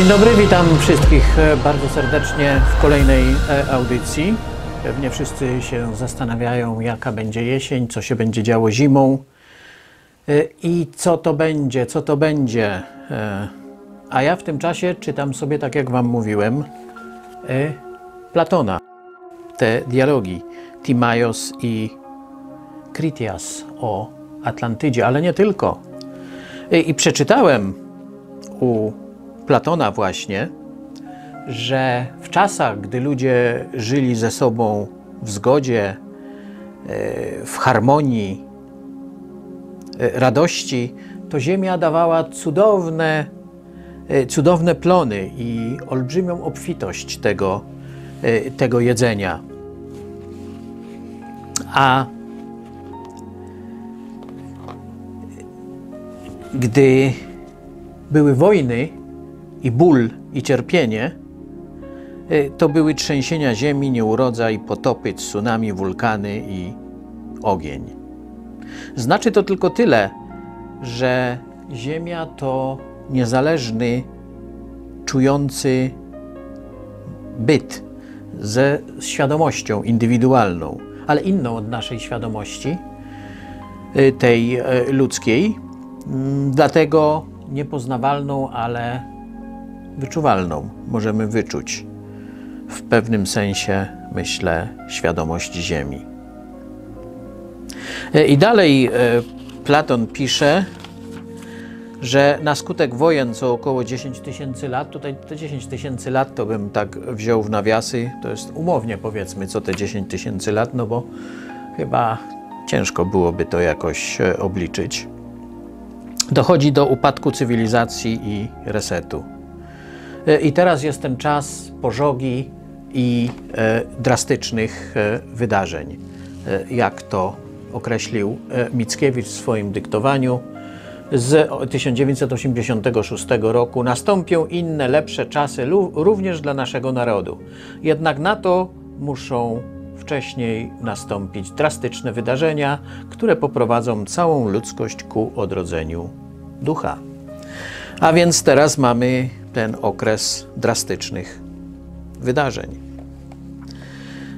Dzień dobry, witam wszystkich e, bardzo serdecznie w kolejnej e, audycji. Pewnie wszyscy się zastanawiają, jaka będzie jesień, co się będzie działo zimą e, i co to będzie, co to będzie. A ja w tym czasie czytam sobie, tak jak Wam mówiłem, Platona. Te dialogi Timaios i Critias o Atlantydzie, ale nie tylko. I przeczytałem u Platona właśnie, że w czasach, gdy ludzie żyli ze sobą w zgodzie, e, w harmonii, e, radości, to Ziemia dawała cudowne, e, cudowne plony i olbrzymią obfitość tego, tego jedzenia. A gdy były wojny, i ból, i cierpienie, y, to były trzęsienia ziemi, nieurodza i potopy, tsunami, wulkany i ogień. Znaczy to tylko tyle, że Ziemia to niezależny, czujący byt ze świadomością indywidualną, ale inną od naszej świadomości, y, tej y, ludzkiej, mm, dlatego niepoznawalną, ale wyczuwalną. Możemy wyczuć w pewnym sensie, myślę, świadomość Ziemi. E, I dalej e, Platon pisze, że na skutek wojen co około 10 tysięcy lat, tutaj te 10 tysięcy lat to bym tak wziął w nawiasy, to jest umownie powiedzmy co te 10 tysięcy lat, no bo chyba ciężko byłoby to jakoś e, obliczyć. Dochodzi do upadku cywilizacji i resetu. E, I teraz jest ten czas pożogi i e, drastycznych e, wydarzeń, jak to określił Mickiewicz w swoim dyktowaniu z 1986 roku. Nastąpią inne, lepsze czasy również dla naszego narodu. Jednak na to muszą wcześniej nastąpić drastyczne wydarzenia, które poprowadzą całą ludzkość ku odrodzeniu ducha. A więc teraz mamy ten okres drastycznych wydarzeń.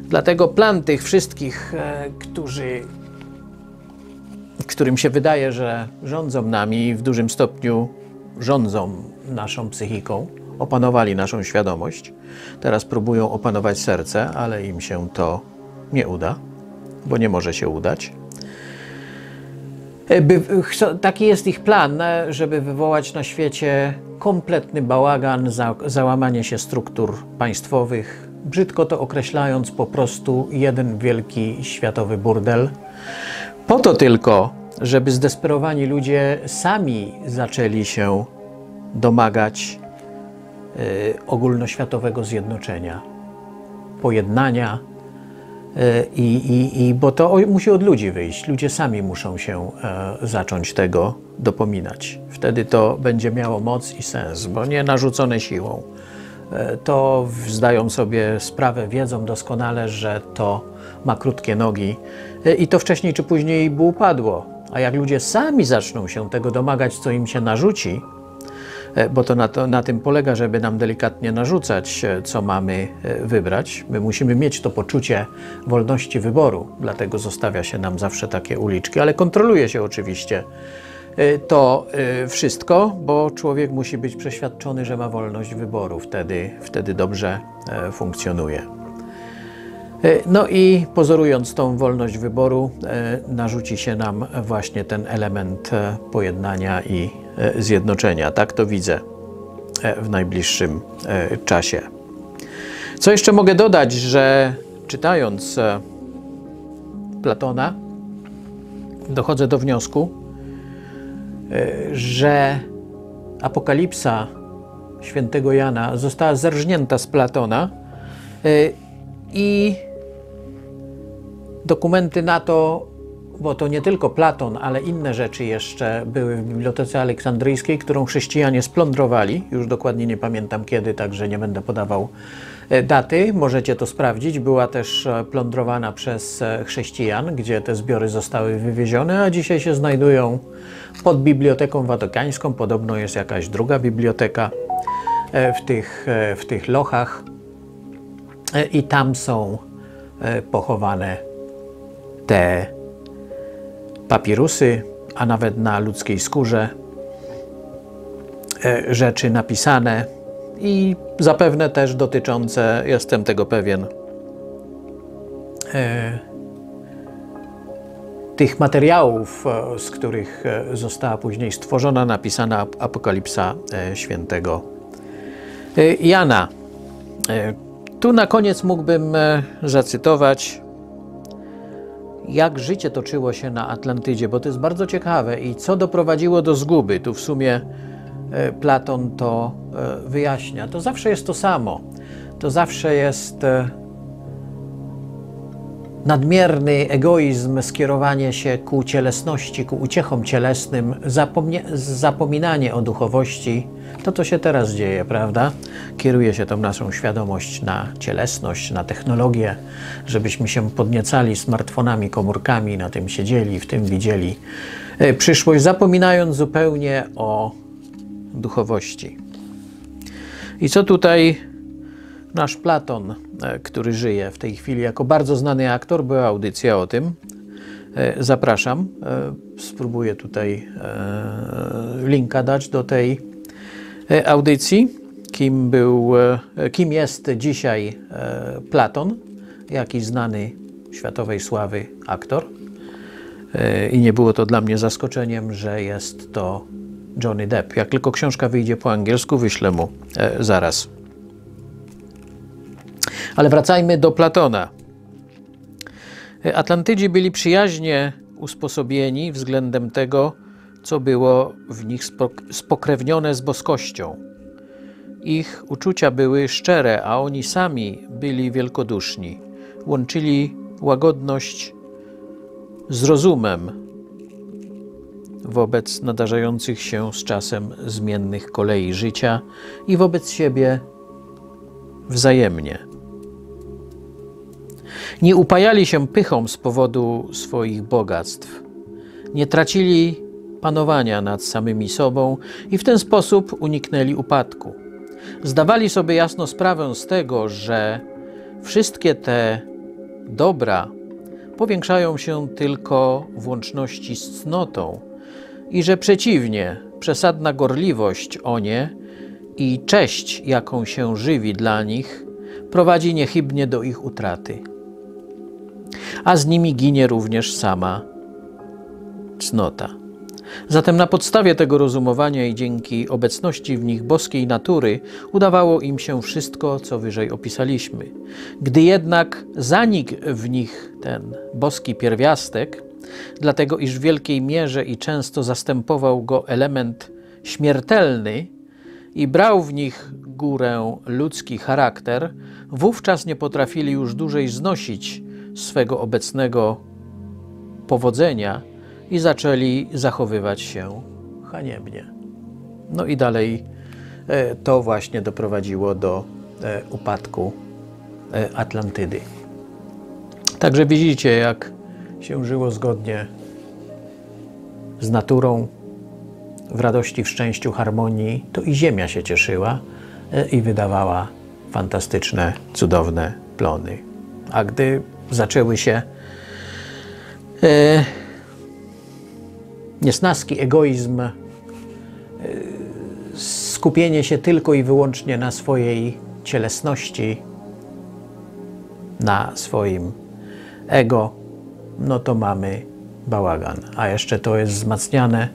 Dlatego plan tych wszystkich, e, którzy, którym się wydaje, że rządzą nami i w dużym stopniu rządzą naszą psychiką, opanowali naszą świadomość, teraz próbują opanować serce, ale im się to nie uda, bo nie może się udać. E, by, taki jest ich plan, e, żeby wywołać na świecie kompletny bałagan, za, załamanie się struktur państwowych, brzydko to określając, po prostu jeden wielki światowy burdel. Po to tylko, żeby zdesperowani ludzie sami zaczęli się domagać y, ogólnoświatowego zjednoczenia, pojednania, I, i, I, bo to musi od ludzi wyjść. Ludzie sami muszą się e, zacząć tego dopominać. Wtedy to będzie miało moc i sens, bo nie narzucone siłą. E, to zdają sobie sprawę, wiedzą doskonale, że to ma krótkie nogi i to wcześniej czy później by upadło. A jak ludzie sami zaczną się tego domagać, co im się narzuci, E, bo to na, to na tym polega, żeby nam delikatnie narzucać, e, co mamy e, wybrać. My musimy mieć to poczucie wolności wyboru, dlatego zostawia się nam zawsze takie uliczki, ale kontroluje się oczywiście to wszystko, bo człowiek musi być przeświadczony, że ma wolność wyboru, wtedy, wtedy dobrze funkcjonuje. No i pozorując tą wolność wyboru, narzuci się nam właśnie ten element pojednania i E, zjednoczenia. Tak to widzę e, w najbliższym e, czasie. Co jeszcze mogę dodać, że czytając Platona, dochodzę do wniosku, że apokalipsa świętego Jana została zerżnięta z Platona i dokumenty na to bo to nie tylko Platon, ale inne rzeczy jeszcze były w Bibliotece Aleksandryjskiej, którą chrześcijanie splądrowali. Już dokładnie nie pamiętam kiedy, także nie będę podawał e, daty. Możecie to sprawdzić. Była też e, plądrowana przez e, chrześcijan, gdzie te zbiory zostały wywiezione, a dzisiaj się znajdują pod Biblioteką Watykańską. Podobno jest jakaś druga biblioteka w tych, w tych lochach i tam są pochowane te papirusy, a nawet na ludzkiej skórze rzeczy napisane i zapewne też dotyczące, jestem tego pewien, tych materiałów, e, z których e, została później stworzona, napisana Apokalipsa e, świętego Jana. Tu na koniec mógłbym zacytować, jak życie toczyło się na Atlantydzie, bo to jest bardzo ciekawe i co doprowadziło do zguby. Tu w sumie Platon to wyjaśnia. To zawsze jest to samo. To zawsze jest nadmierny egoizm, skierowanie się ku cielesności, ku uciechom cielesnym, zapominanie o duchowości, to co się teraz dzieje, prawda? Kieruje się tą naszą świadomość na cielesność, na technologię, żebyśmy się podniecali smartfonami, komórkami, na tym siedzieli, w tym widzieli e, przyszłość, zapominając zupełnie o duchowości. I co tutaj nasz Platon, e, który żyje w tej chwili jako bardzo znany aktor, była audycja o tym. E, zapraszam. E, spróbuję tutaj linka dać do tej audycji. Kim był, kim jest dzisiaj Platon, jakiś znany światowej sławy aktor. I nie było to dla mnie zaskoczeniem, że jest to Johnny Depp. Jak tylko książka wyjdzie po angielsku, wyślę mu zaraz. Ale wracajmy do Platona. Atlantydzi byli przyjaźnie usposobieni względem tego, co było w nich spokrewnione z boskością. Ich uczucia były szczere, a oni sami byli wielkoduszni. Łączyli łagodność z rozumem wobec nadarzających się z czasem zmiennych kolei życia i wobec siebie wzajemnie. Nie upajali się pychą z powodu swoich bogactw. Nie tracili panowania nad samymi sobą i w ten sposób uniknęli upadku. Zdawali sobie jasno sprawę z tego, że wszystkie te dobra powiększają się tylko w łączności z cnotą i że przeciwnie, przesadna gorliwość o nie i cześć, jaką się żywi dla nich, prowadzi niechybnie do ich utraty a z nimi ginie również sama cnota. Zatem na podstawie tego rozumowania i dzięki obecności w nich boskiej natury udawało im się wszystko, co wyżej opisaliśmy. Gdy jednak zanikł w nich ten boski pierwiastek, dlatego iż w wielkiej mierze i często zastępował go element śmiertelny i brał w nich górę ludzki charakter, wówczas nie potrafili już dłużej znosić swego obecnego powodzenia i zaczęli zachowywać się haniebnie. No i dalej e, to właśnie doprowadziło do e, upadku e, Atlantydy. Także widzicie, jak się żyło zgodnie z naturą, w radości, w szczęściu, harmonii, to i Ziemia się cieszyła i wydawała fantastyczne, cudowne plony. A gdy zaczęły się e, niesnaski, egoizm, e, skupienie się tylko i wyłącznie na swojej cielesności, na swoim ego, no to mamy bałagan. A jeszcze to jest wzmacniane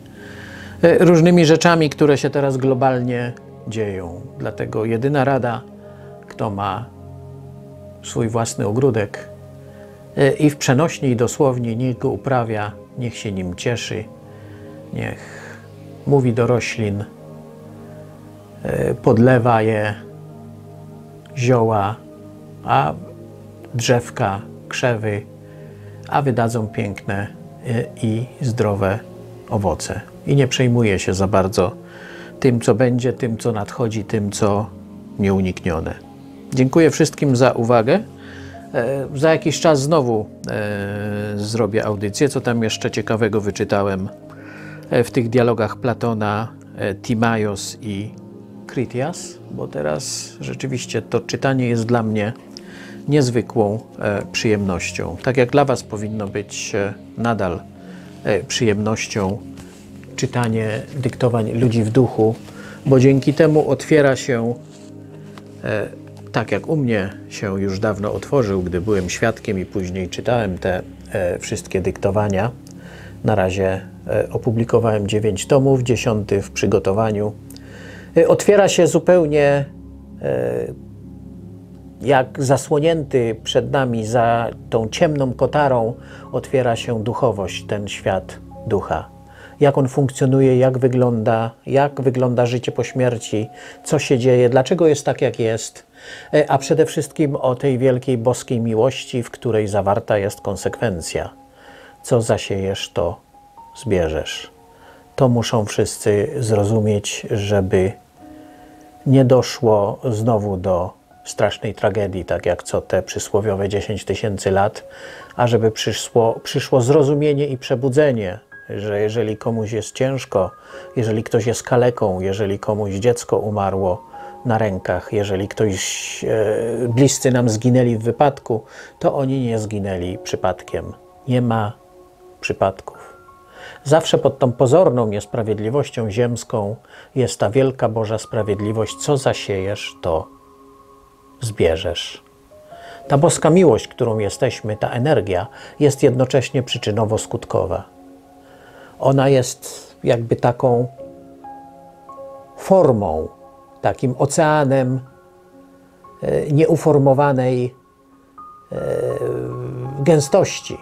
e, różnymi rzeczami, które się teraz globalnie dzieją. Dlatego jedyna rada, kto ma swój własny ogródek, i w przenośni i dosłownie niech go uprawia, niech się nim cieszy, niech mówi do roślin, e, podlewa je zioła, a drzewka, krzewy, a wydadzą piękne e, i zdrowe owoce. I nie przejmuje się za bardzo tym, co będzie, tym, co nadchodzi, tym, co nieuniknione. Dziękuję wszystkim za uwagę. E, za jakiś czas znowu e, zrobię audycję, co tam jeszcze ciekawego wyczytałem e, w tych dialogach Platona, Timaios i Kritias, bo teraz rzeczywiście to czytanie jest dla mnie niezwykłą przyjemnością. Tak jak dla Was powinno być nadal przyjemnością czytanie dyktowań ludzi w duchu, bo dzięki temu otwiera się, tak jak u mnie się już dawno otworzył, gdy byłem świadkiem i później czytałem te e, wszystkie dyktowania. Na razie e, opublikowałem 9 tomów, 10 w przygotowaniu. E, Otwiera się zupełnie jak zasłonięty przed nami za tą ciemną kotarą, otwiera się duchowość, ten świat ducha. Jak on funkcjonuje, jak wygląda, jak wygląda życie po śmierci, co się dzieje, dlaczego jest tak, jak jest, E, a przede wszystkim o tej wielkiej boskiej miłości, w której zawarta jest konsekwencja. Co zasiejesz, to zbierzesz. To muszą wszyscy zrozumieć, żeby nie doszło znowu do strasznej tragedii, tak jak co te przysłowiowe 10 tysięcy lat, a żeby przyszło, przyszło zrozumienie i przebudzenie, że jeżeli komuś jest ciężko, jeżeli ktoś jest kaleką, jeżeli komuś dziecko umarło na rękach, jeżeli ktoś e, bliscy nam zginęli w wypadku, to oni nie zginęli przypadkiem. Nie ma przypadków. Zawsze pod tą pozorną niesprawiedliwością ziemską jest ta wielka Boża sprawiedliwość. Co zasiejesz, to zbierzesz. Ta boska miłość, którą jesteśmy, ta energia, jest jednocześnie przyczynowo-skutkowa. Ona jest jakby taką formą, takim oceanem e, nieuformowanej e, gęstości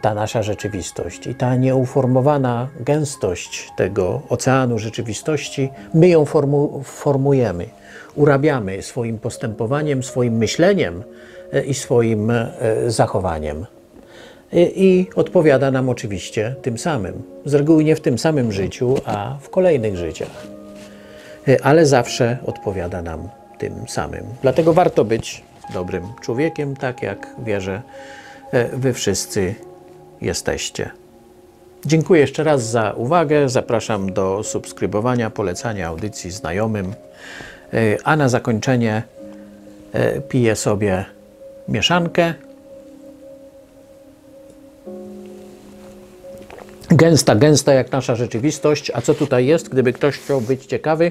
ta nasza rzeczywistość. I ta nieuformowana gęstość tego oceanu rzeczywistości, my ją formu formujemy, urabiamy swoim postępowaniem, swoim myśleniem e, i swoim zachowaniem. I, odpowiada nam oczywiście tym samym. Z reguły nie w tym samym życiu, a w kolejnych życiach. Ale zawsze odpowiada nam tym samym. Dlatego warto być dobrym człowiekiem, tak jak wierzę, e, wy wszyscy jesteście. Dziękuję jeszcze raz za uwagę. Zapraszam do subskrybowania, polecania audycji znajomym. E, A na zakończenie piję sobie mieszankę. Gęsta, gęsta jak nasza rzeczywistość. A co tutaj jest, gdyby ktoś chciał być ciekawy,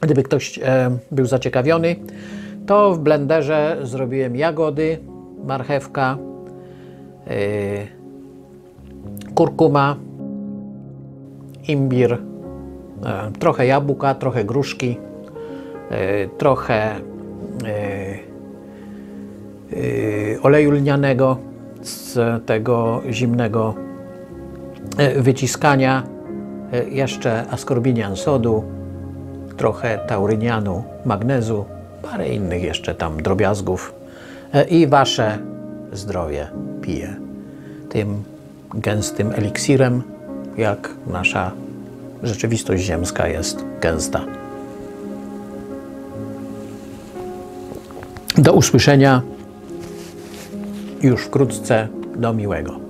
gdyby ktoś e, był zaciekawiony, to w blenderze zrobiłem jagody, marchewka, e, kurkuma, imbir, e, trochę jabłka, trochę gruszki, e, trochę e, e, oleju lnianego z tego zimnego wyciskania, e, jeszcze askorbinian sodu, trochę taurynianu, magnezu, parę innych jeszcze tam drobiazgów e, i wasze zdrowie pije tym gęstym eliksirem, jak nasza rzeczywistość ziemska jest gęsta. Do usłyszenia już wkrótce. Do miłego.